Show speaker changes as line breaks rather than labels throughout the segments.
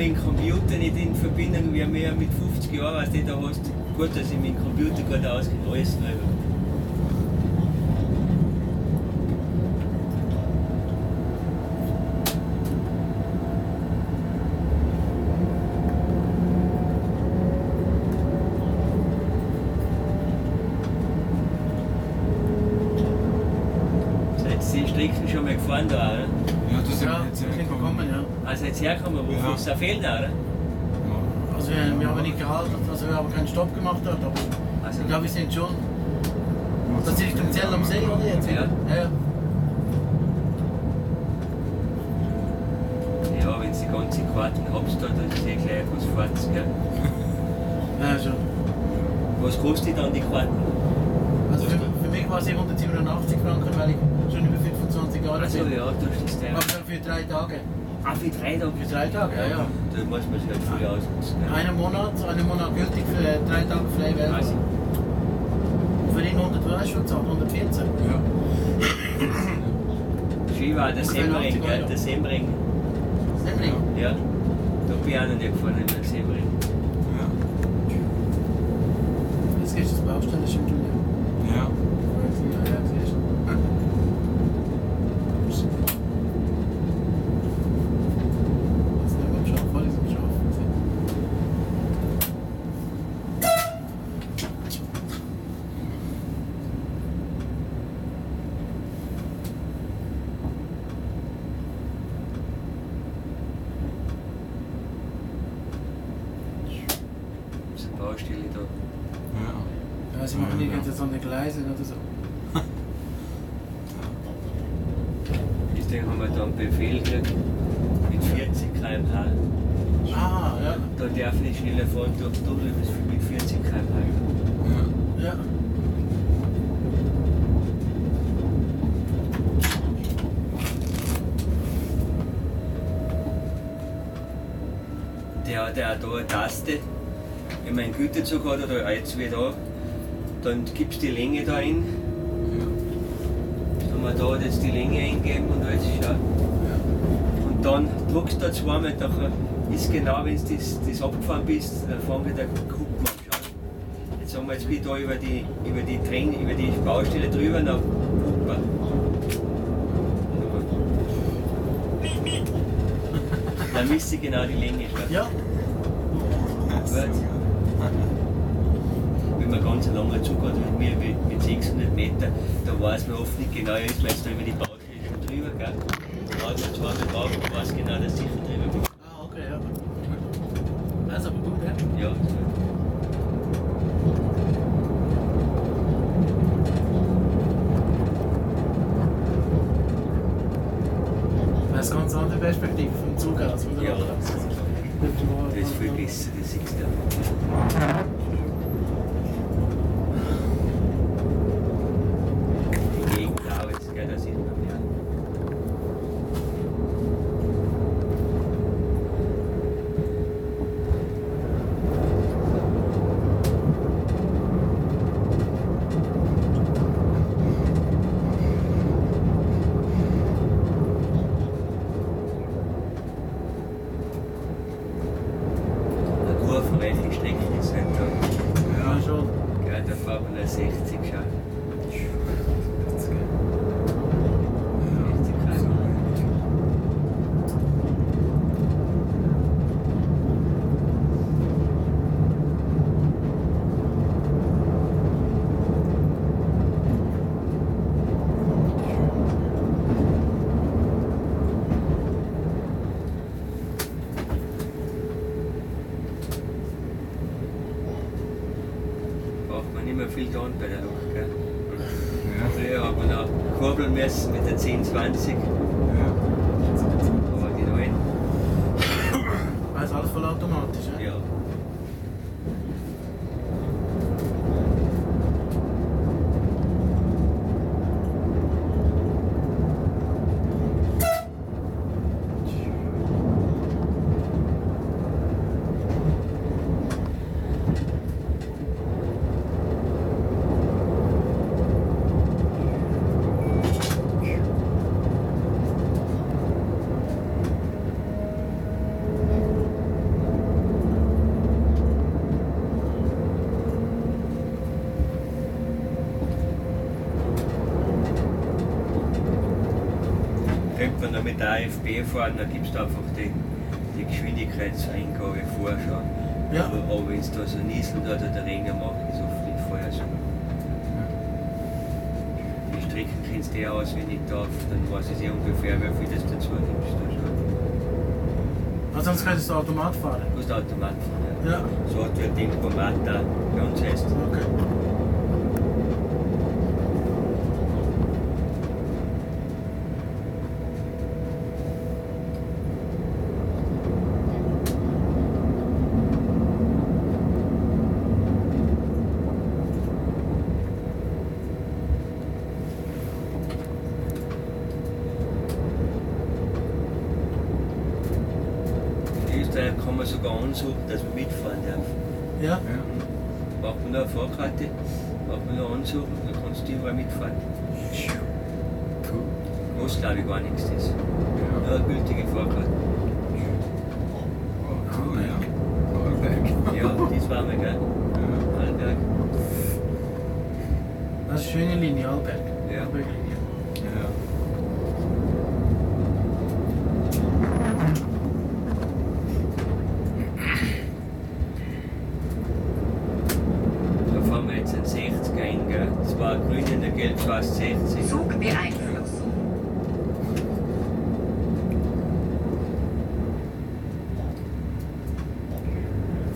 dem Computer nicht in Verbindung, wie wir mit 50 Jahren, was du da hast, gut, dass ich dem Computer gut neu. Seid ihr die Strecken schon mal gefahren da, oder?
Ja, das sind
Ja,
wir jetzt
wir sind
hergekommen.
gekommen, ja.
Also jetzt herkommen, wo
Ja.
ja. da oder?
Ja.
Also wir, wir haben nicht gehalten, also wir haben keinen Stopp gemacht dort, aber
Also,
ich glaube, wir sind schon. Das ist Richtung Zell am See, oder jetzt?
Ja.
ja.
ja, wenn sie die ganze Karten habt, da, dann ist eh gleich was fährt, gell?
Ja, schon.
Was kostet dann die Karten?
Also für, für mich war es 187 Franken, weil ich schon über 25 Jahre
Also
bin.
ja, du hast das
Aber
der.
für drei Tage.
Ah, für drei Tage?
Für drei Tage, ja, ja.
Da muss man sich halt früh gell?
Einen Monat, einen Monat gültig für drei Tage frei wählen.
Also,
Für ihn 100 war schon gezahlt, 114.
Ja.
Ski war der
82
Semmering, gell? Der Semmering.
Semmling.
Ja. Da bin ich auch noch nicht gefahren, in der Semmering.
Ja.
Jetzt gehst du zur Baustelle schon tun.
Ja.
Ja, ja, siehst du. Jetzt nehmen wir am Schaffen, voll ist am Schaffen.
Das ist eine Baustelle da.
Ja.
Ja, sie machen Gleise oder so.
Deswegen haben wir da einen Befehl gekriegt mit 40 km/h.
Ah, ja.
Da darf nicht schneller fahren durch den Tunnel als mit 40 km/h.
Ja.
Ja.
Der hat ja da eine Taste. Wenn man einen Güterzug hat oder eins wie da, dann gibst du die Länge da ein. Wenn man da jetzt die Länge eingeben und alles schaut. Und dann druckst du da zweimal, nachher ist genau, wenn du das, das abgefahren bist, dann fahren wir der Kuppen ab. Schau. Jetzt haben wir jetzt wieder da über die, über die Train, über die Baustelle drüber nach Kuppen. Dann misst sie genau die Länge schon.
Ja.
Gut. Man ganz langen Zug hat, mit mir mit, mit 600 Meter, da weiß man oft nicht genau, ist man jetzt da über die Baustelle schon drüber, gell? Da hat man zweimal drauf und weiß genau, dass ich sicher drüber bin.
Ah, okay, ja. Das ist aber gut, ja.
Ja,
Das ist eine ganz andere Perspektive vom Zug aus. Von der
ja.
Luft aus.
Das ist viel besser, das siehst du. Die Gegend da jetzt, gell, da sieht man mehr. Eine kurvenreiche Strecke ist halt da.
Ja, schon.
Gell, da fahren wir eine 60 schon. 60 km. Braucht man nicht mehr viel tun bei der Luft, gell?
Ja.
Früher hat man müssen mit der 1020, der AFB fahren, dann gibst du einfach die, die Geschwindigkeitseingabe vor schon.
Ja.
Aber, aber wenn es da so nieselt oder der Regen macht, ist oft nicht vorher so. Die Strecken kennst du eh aus, wenn ich darf, dann weiß ich eh ungefähr, wie viel das dazu nimmst. Da.
Also sonst könntest du Automat fahren.
Du musst Automat fahren. Ja.
Ja.
So hat ein Tempomat da bei uns heißt.
Okay.
In Österreich kann man sogar ansuchen, dass man mitfahren darf.
Ja.
Ja.
Braucht man nur eine Fahrkarte, braucht man nur ansuchen, dann kannst du überall mitfahren.
Cool.
Kostet glaube ich gar nichts das.
Ja.
Nur eine gültige Fahrkarte.
Oh, cool, ja.
Ja, das war mir, gell?
Ja.
Allberg.
Das ist eine schöne Linie, Alberg.
Ja.
Alberglinie.
Ja.
Da fahren wir jetzt ein 60er hin, gell? Das war grün in der gelb fast 60.
Zugbeeinflussung.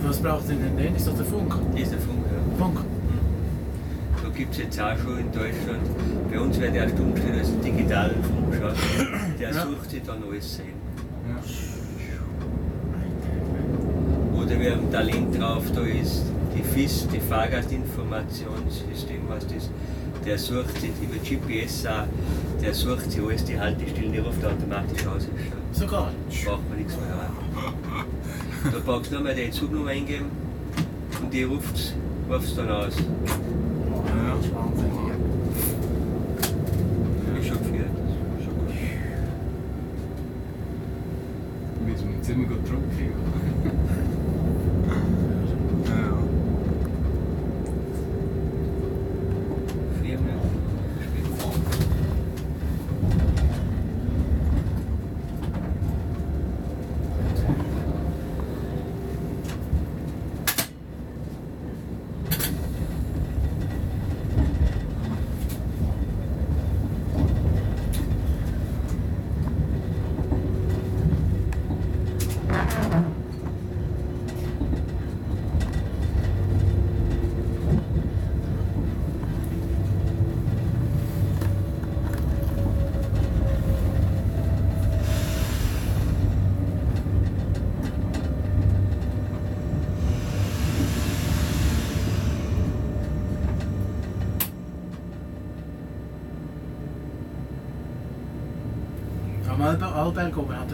Was braucht denn denn den? Ist das der Funk?
Das ist der Funk, ja.
Funk.
Da gibt es jetzt auch schon in Deutschland. Bei uns wird erst umgestellt als digitalen Funk schaut. Der
Ja.
sucht sich dann alles.
Ja.
Oder wer am Talent drauf da ist, die FIS, die Fahrgastinformationssystem, was das, der sucht sich über GPS auch, der sucht sich alles, die Haltestellen, die ruft automatisch aus.
Sogar.
Braucht man nichts mehr an. Da brauchst du nur mal die Zugnummer eingeben und die ruft es dann aus.
Das ist Wahnsinn.
Ist schon geführt. Schon gut.
Müssen wir uns immer gut drucken.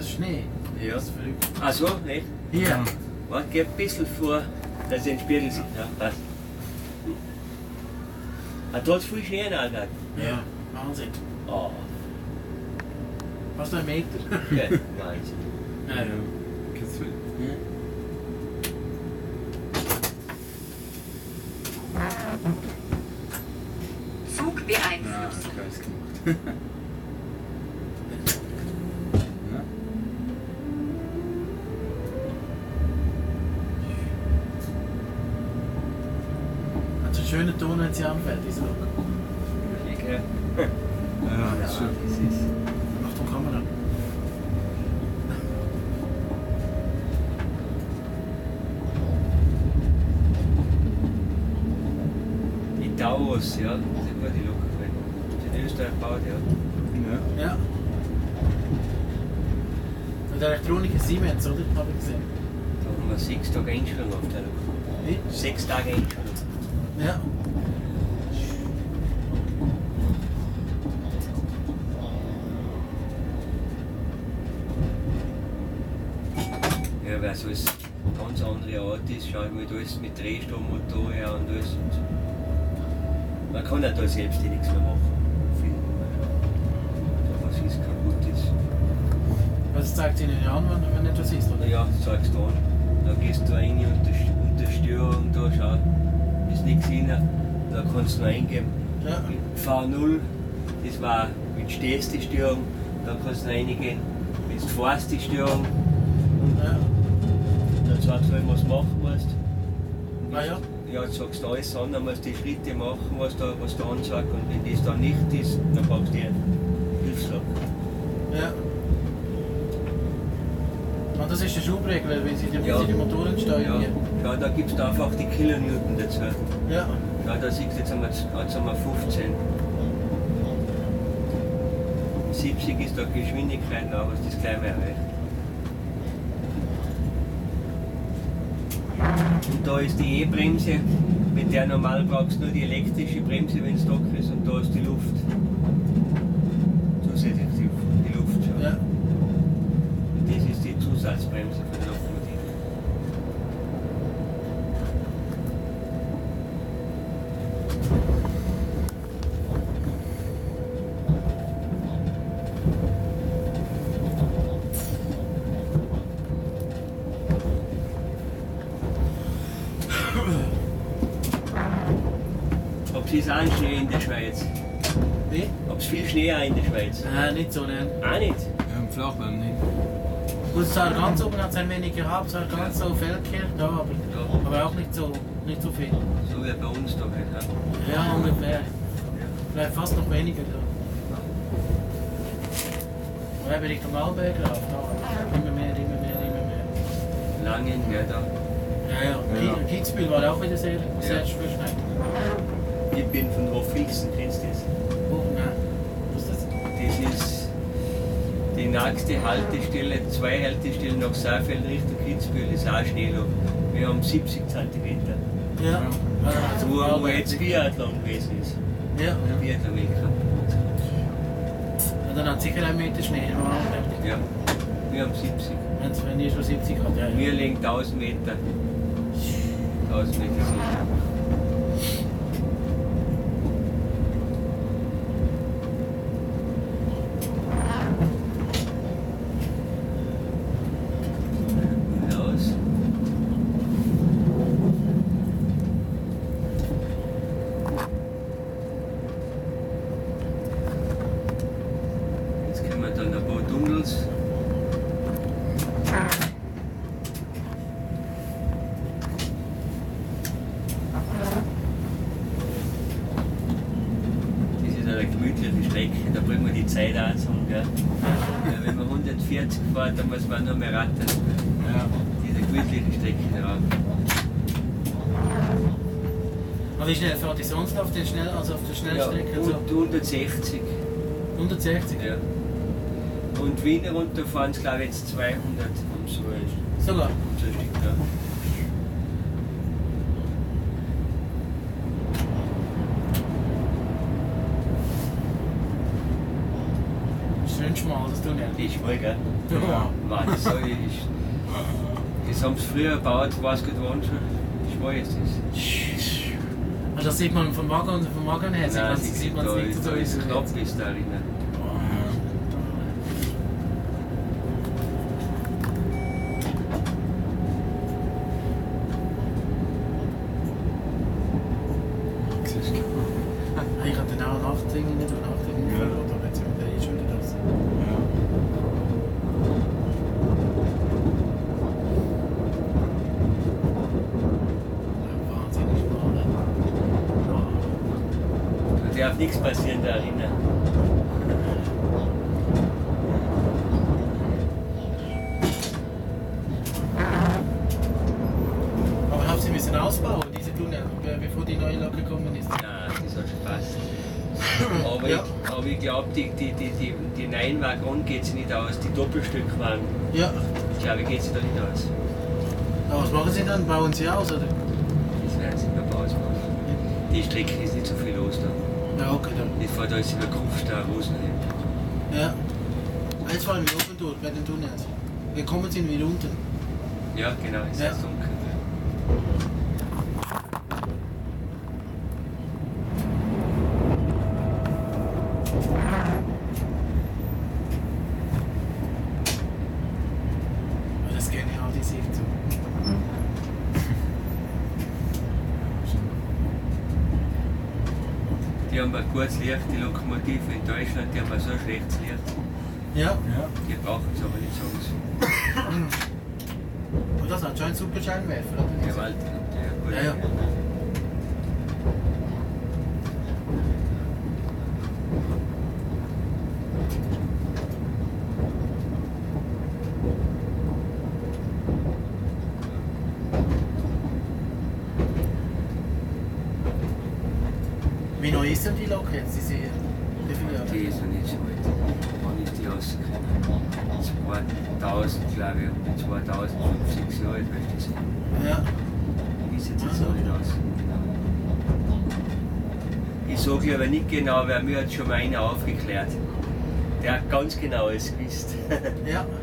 Es Schnee.
Ja.
Das ist verrückt.
Ach so, echt?
Hier.
Warte, geh ein bisschen vor, dass sie den Spiegel sieht. Ja, passt. Ah, da hat viel Schnee in Allgäu.
Ja. Wahnsinn.
Oh,
Fast ein Meter.
okay. Wahnsinn.
Ja.
Ja. Geht's wieder? Ah,
Zugbeeinflussung.
Kreis gemacht. ja.
Hat so einen wenn sie anfällt, diese Lok.
Okay.
Ja, das ist schön.
ist.
Achtung, Kamera.
Die Taurus, ja, das die Lok. Die in Österreich gebaut, ja.
Ja.
Ja. Und der Elektronik ist Siemens, oder? Hab ich gesehen.
Da haben wir sechs Tage Einstellung auf der Lok.
Wie?
Sechs Tage Einstellung.
Ja.
Ja, weil so es ganz andere Art ist, schau ich mit alles mit Drehstrommotoren und alles. Und man kann ja da selbst nichts mehr machen. Was ist kaputt ist.
Was zeigt Ihnen an, wenn, wenn etwas ist, oder?
Ja, zeigst du an. Da gehst du rein unter, unter Störung, da schau, ist nichts rein. Da kannst du noch eingeben.
Ja.
V0, das war mit stehste Störung Da kannst du reingehen. Wenn du fährst, die Störung.
Ja.
Dann sagst du, was du machen musst.
Ah ja.
Jetzt sagst du alles an, dann musst du die Schritte machen, was da, was da ansagt. Und wenn das dann nicht ist, dann brauchst du die Hilfsschlag.
Ja. Und das ist der Schubregler, wenn sie die,
Ja.
wenn die Motoren steuern.
Ja, ja da gibst du einfach die Kilonewton dazu.
Ja.
Ja, da siehst du jetzt einmal, jetzt einmal 15. 70 ist da Geschwindigkeit, aber es ist gleich mehr erreicht. Und da ist die E-Bremse, mit der normal brauchst du nur die elektrische Bremse, wenn es stock ist, und da ist die Luft. Zusätzlich die, die Luft schon.
Ja.
Und das ist die Zusatzbremse für den Lokomotiv. Ob es ist auch ein Schnee in der Schweiz?
Wie?
Ob es viel Schnee auch in der Schweiz?
Äh, nicht so, nein.
Auch nicht.
Ja, im Flachland nicht.
Gut, zwar ganz oben hat es ein wenig gehabt, zwar ganz so Feldkirch, da, aber,
Ja.
aber auch nicht so, nicht so viel.
So wie bei uns da halt. Ja.
Ja, ungefähr. Vielleicht fast noch weniger da. Aber eben Richtung Alberg rauf, da. Immer mehr, immer mehr, immer mehr.
Langen, ja da.
Ja, ja.
Ja.
Ki- Kitzbühel war auch wieder sehr, sehr
Ja.
schwer schnell.
Ich bin von Hofilsen, kennst du das?
Oh, nein. Was ist das?
Das ist die nächste Haltestelle, zwei Haltestellen nach Saalfeld Richtung Kitzbühel, ist auch Schneeloch. Wir haben 70 cm.
Ja.
Wo, wo jetzt Biathlon gewesen ist.
Ja.
Biathlon Weltcup.
ja. Dann hat sicher ein Meter Schnee.
Ja. Wir haben 70.
Wenn's- Wenn ihr schon 70 habt, ja.
Wir legen 1000 Meter. 1000 Meter sicher. Aus. Jetzt können wir dann ein paar Tunnels. Das eine gemütliche Strecke, da bringen wir die Zeit an. Gell? Wenn man 140 fährt, dann muss man nur mehr rattern.
Ja.
Diese gemütliche Strecke.
Aber wie schnell fährt ihr sonst auf der, Schnell, also auf der Schnellstrecke?
Ja,
so?
und 160.
160?
Ja. Und Wien runter fahren es glaube ich jetzt 200 um so
Sogar?
um so ein Stück. Ja.
Schön schmal,
ist voll, gell?
Ja.
Mann, das, so ist, das haben sie früher gebaut, weiß gut wann schon. Schmal ist das.
Also das sieht man vom Wagen, vom Wagen her, sieht man es nicht so
da ist
ist.
knapp ist da
du?
Ich hatte dann auch Nachtsingen, nicht Nachtsingen,
Ja.
oder jetzt sind wir schon wieder das.
Ja.
Wahnsinnig schmal.
Da darf nichts passieren da drinnen.
Aber haben Sie müssen ausbauen, diese Tunnel, be- bevor die neue Lok gekommen ist?
Nein, das hat schon passt. Aber,
Ja.
ich, aber ich glaube, die, die, die, die, die neuen Waggon geht sich nicht aus. Die Doppelstückwagen,
Ja.
ich glaube, geht sich da nicht aus.
Aber was machen Sie dann? Bauen Sie aus, oder?
Das werden sie beim Ausbau. Die Strecke ist nicht so viel los da.
Ja, okay, dann.
Ich fahre da jetzt über Kufstein, Rosenheim.
Ja. Eins fallen wir oben durch, bei den Tunnels. Wir kommen sind wir unten.
Ja, genau, ist
Ja.
jetzt dunkel.
Aber das ist genial, die Sicht so.
Die haben ein gutes Licht, die Lokomotive in Deutschland, die haben ein so schlechtes Licht.
Ja,
Ja.
Die brauchen es aber nicht so.
und das hat schon einen super Scheinwerfer, oder?
Gewalt.
Ja, ja. Wie neu ist denn die Lok jetzt, die Serie? Wie viele Jahre?
Die ist noch nicht so alt. Wann ist die rausgekommen? 2000, glaube ich, und 2005, 6 Jahre alt möchte ich sein.
Ja,
weiß jetzt jetzt noch nicht aus. Ich sage aber nicht genau, weil mir hat schon mal einer aufgeklärt. Der hat ganz genau alles gewusst.
ja.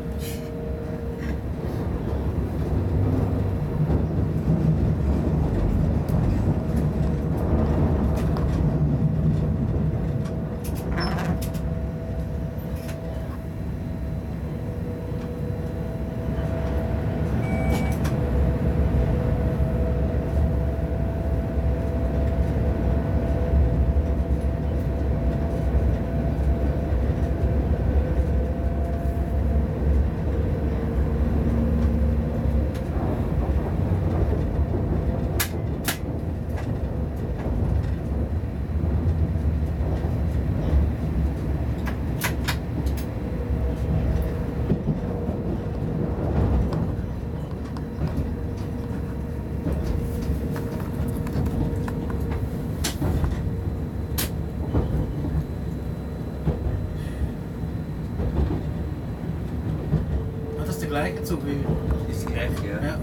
Ah, das ist der gleiche Zug wie.
Ist gleich, ja.
Ja.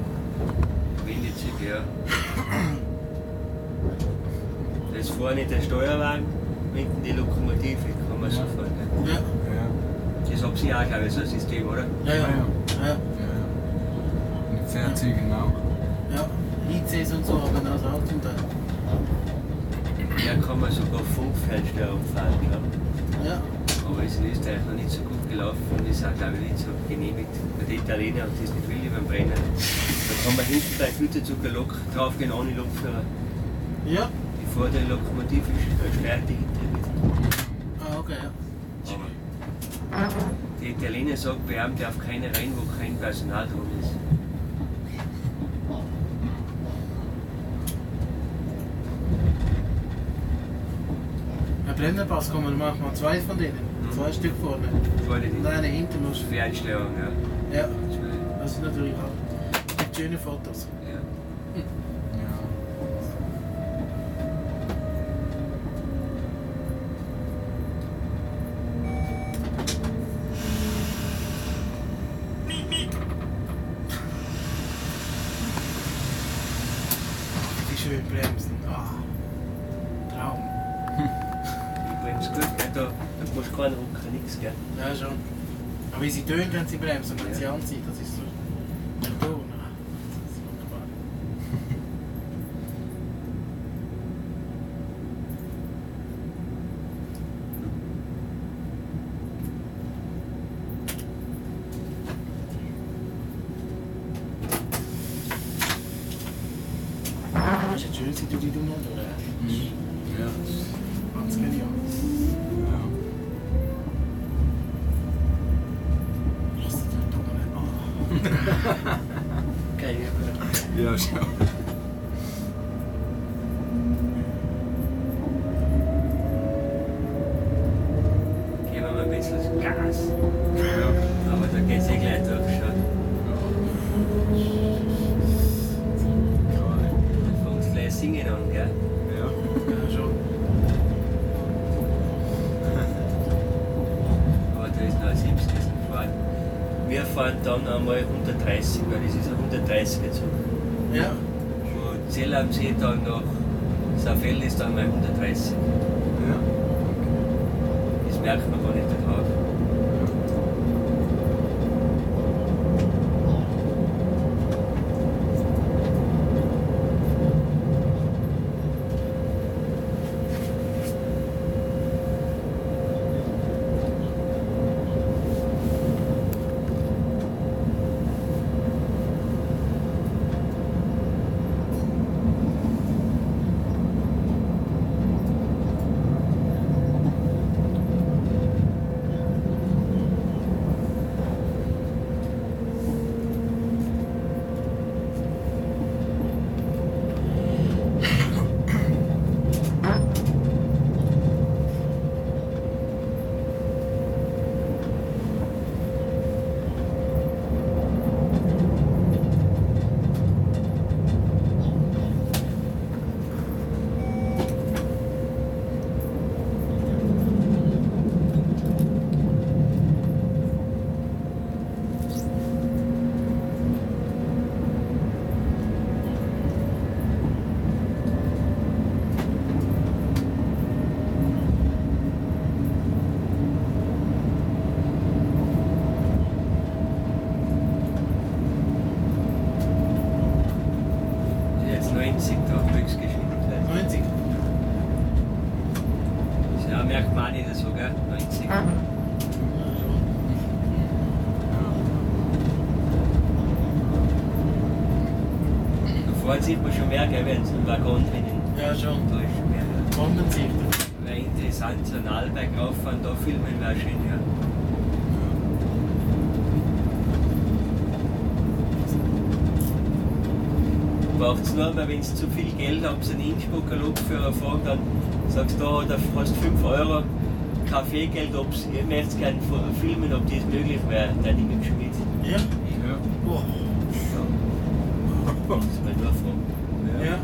Windig, ja. Da ist vorne der Steuerwagen, hinten die Lokomotive, kann man so fahren. Ne?
Ja,
Ja.
Das haben Sie auch, glaube ich, so ein System, oder?
ja, ja.
Ja,
ja.
Ja. Die Fährzeugen auch.
ja. ICs und so haben also auch zum Teil.
Ja, kann man sogar Funkfernsteuerung fahren, glaube ich. Ist in Österreich noch nicht so gut gelaufen und ist auch, glaube ich, nicht so genehmigt. Bei den Italienern und das nicht will beim Brennen. Da kann man hinten bei Güterzucker Lok draufgehen ohne Lokführer.
Ja.
Die vordere Lokomotive steuert die hintere.
Ah, okay, ja.
Aber die Italiener sagen, Beamte auf keine rein, wo kein Personal drin ist.
Brennerpass kann man manchmal zwei von denen. Zwei Stück vorne.
Vorne
Und
die
eine hinten muss.
Fernsteuerung, ja.
Ja,
Zwei.
das ist natürlich auch. Gibt schöne Fotos.
ja.
Ja.
Wie schön bremsen. Ah. Traum.
Übrigens gut, ja, da, da musst du keinen Rucker, nichts, gell?
Ja, schon. Aber wie sie tönt, wenn sie bremsen, wenn sie
Ja.
anzieht, das ist so. Der Ton.
Ein 70 gefahren. Wir fahren dann einmal 130, weil das ist ein 130er Zug.
Ja.
Von Zell am See dann nach Saarfeld ist dann mal 130.
Ja.
Das merkt man gar nicht drauf. Man wenn so ein Waggon drinnen
Ja, schon.
da ist mehr. Ja.
Bombensicht.
Wäre interessant, so ein Alberg rauffahren, da filmen wäre schön, ja. Braucht es nur mal, wenn es zu viel Geld habt, einen Innsbrucker Lokführer fahren, dann sagst du, da hat er fast 5 Euro Kaffeegeld, ob ihr möchtet gerne filmen, ob das möglich wäre, schon mit.
Ja?
Ja.
Boah.
Ja. Das mal nur fragen.
Ja.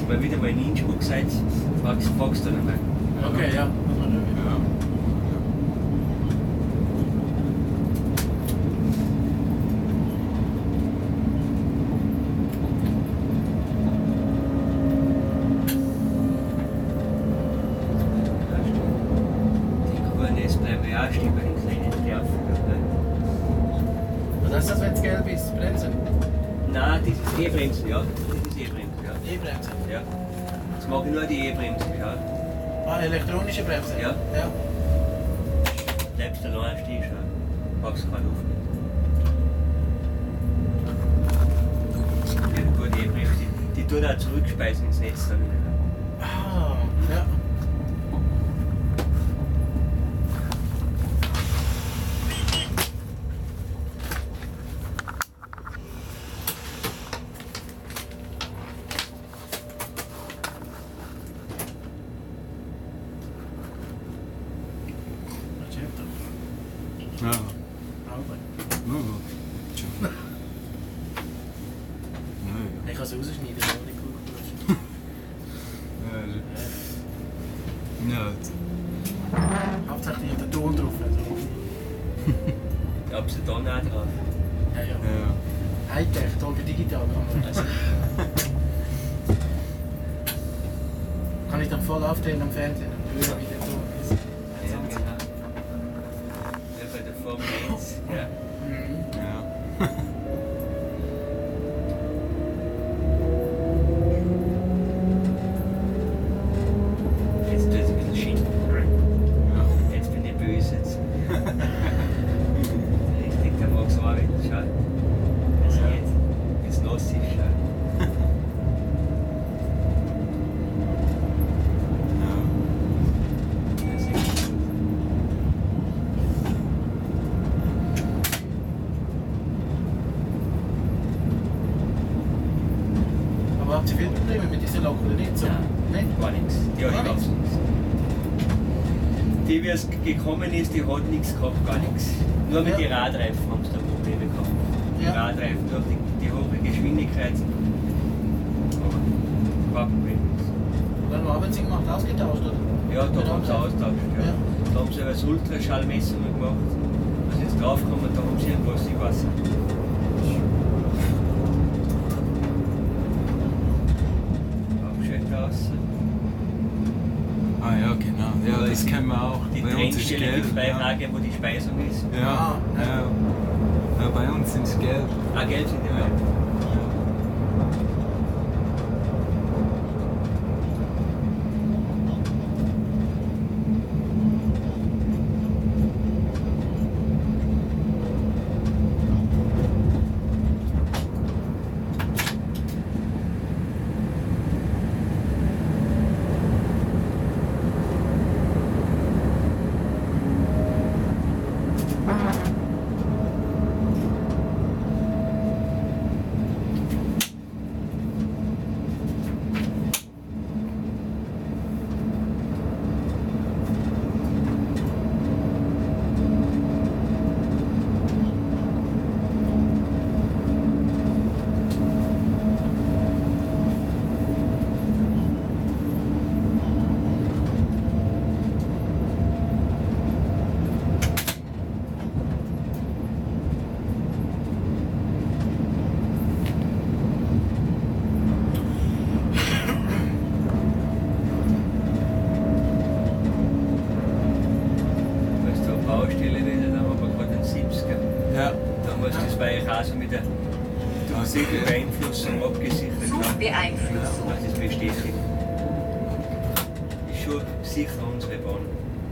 Ihr mal wieder mal in Innsbruck seid, fragst, fragst du dann mal.
Okay, ja.
Ja.
Die Kurnes bleiben ja auch stehen bei den kleinen Dörfern. Ne?
Was ist das, wenn es gelb ist? Bremsen?
Nein, das ist E-Bremse, ja. Das ist E-Bremse, ja.
E-Bremse.
ja. Das mag ich nur die E-Bremse, ja.
Ah, elektronische Bremse?
Ja.
ja.
Du allein stehen, schon. Brauchst keine Luft mehr. Ja, gut, E-Bremse, die, die tun auch zurückspeisen ins Netz dann wieder.
Ah, ja. Was ist das?
Ja.
Sauber.
Ja, ja. Tja. Ja,
Ich kann es rausschneiden, das ist nicht gut.
ja. Ja, ja.
Hauptsächlich der Ton drauf. Also.
Ob sie da auch drauf.
Ja, ja. Hightech, Dolby Digital. kann Kann ich dann voll aufdrehen am Fernsehen und hören, wie
gekommen ist, die hat nichts gehabt, gar nichts. Nur mit
Ja.
den Radreifen haben sie da Probleme gehabt. Die
Ja.
Radreifen durch die, die hohe Geschwindigkeit. Aber kein Problem.
Dann haben sie gemacht, ausgetauscht, oder?
Ja, da
Mit
haben sie
anderen?
austauscht. Ja.
Ja.
Da haben sie aber Ultraschallmessungen gemacht. Was jetzt draufkommen, da haben sie irgendwas, ich weiß nicht.
Ja. Ja, das kennen wir auch.
Die die
gelb. Ja.
Wo die Speisung ist.
Ja,
ja.
ja. Bei uns sind es gelb.
Ah, Geld sind die
Ja.
ja. Weißt du, eine Baustelle wieder, da haben wir gerade einen 70er.
Ja.
Da muss das bei euch auch so mit der
Also, gelb.
Beeinflussung abgesichert werden.
Zugbeeinflussung.
Das ist bestätigt. Ist schon sicher unsere Bahn.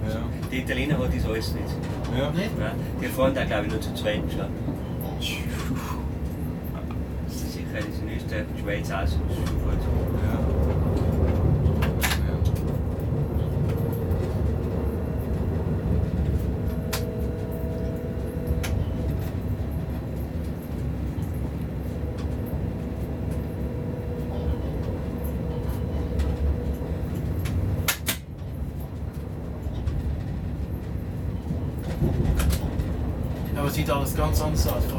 Ja.
Die Italiener hat das alles nicht.
Ja.
Nicht?
Die fahren da glaube ich nur zu zweit schon. Möglichkeit ist in Österreich und Schweiz auch so.
Ja.
Aber es sieht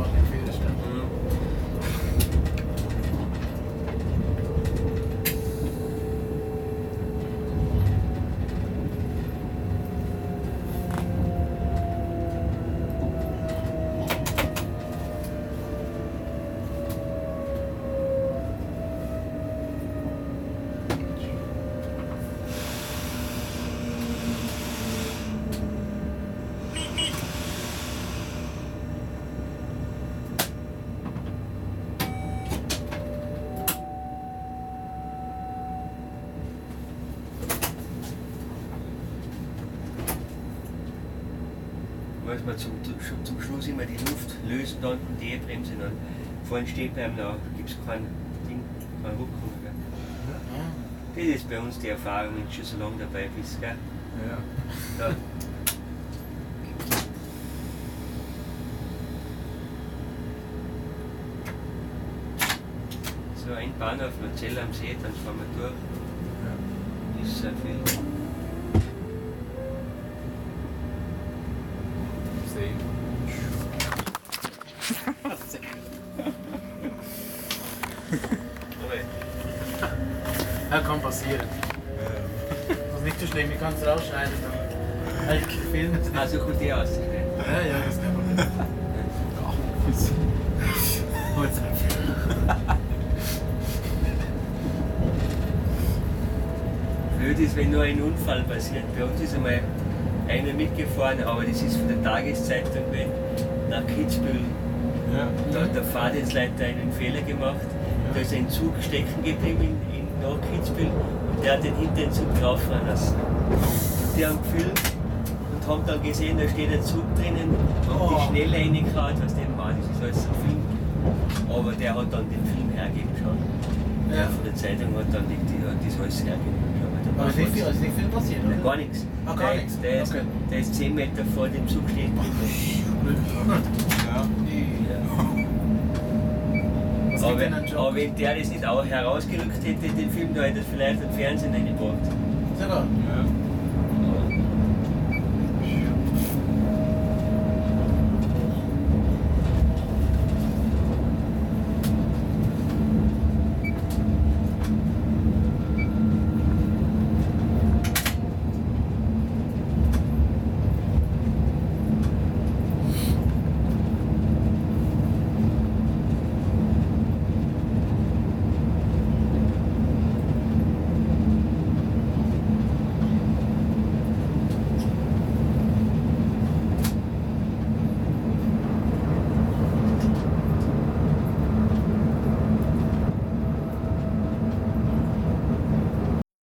muss man zum, zum, Schluss immer die Luft lösen, dann die Bremse dann vorne stehen bleiben, da gibt es kein Ding, kein Rückkommen. Gell?
Ah.
Das ist bei uns die Erfahrung, wenn du schon so lange dabei bist. Gell?
Ja.
So ein Bahnhof Luzell am See, dann fahren wir durch.
Ja.
Ist sehr viel.
See.
Aber
Ja, kann passieren. Das ist nicht so schlimm, ich kann es rausschneiden. Eigentlich gefilmt.
Ah, so gut die aus.
Ja, ja, das ist kein Problem.
Blöd ist, wenn nur ein Unfall passiert. Bei uns ist einmal einer mitgefahren, aber das ist von der Tageszeitung wenn nach Kitzbühel.
Ja.
Da hat der Fahrdienstleiter einen Fehler gemacht. Da ist ein Zug stecken geblieben nach Kitzbühel und der hat den hinter den Zug drauffahren lassen. Und die haben gefilmt und haben dann gesehen, da steht ein Zug drinnen und
Oh.
die schnell reingehauen, was dem war. Das ist alles ein Film. Aber der hat dann den Film hergegeben schon.
Ja.
von der Zeitung hat dann die, die, hat das alles hergegeben. schon.
Aber es ist nicht viel, es ist nicht viel passiert, oder?
Gar nichts.
Ah, gar
der,
nichts.
Der, ist,
Okay.
der ist 10 Meter vor dem Zug stehen.
Ja.
Ja. Aber, aber wenn der das nicht auch herausgerückt hätte, den Film, da hätte er vielleicht im Fernsehen reingebracht.
Sogar.
Ja.